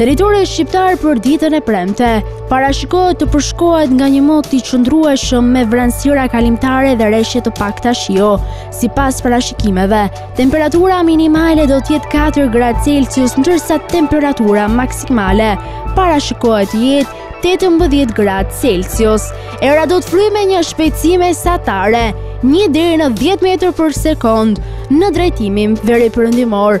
Territori shqiptar për ditën e premte parashikohet të përshkohet nga një mot i qëndrueshëm me vranësira kalimtare dhe reshje të pakta shiu. Sipas parashikimeve, temperatura minimale do të jetë 4 gradë Celsius ndërsa temperatura maksimale parashikohet të jetë 18 gradë Celsius. Era do të fryjë me shpejtësi mesatare, një deri në 10 metër për sekondë në drejtimin veriperëndimor.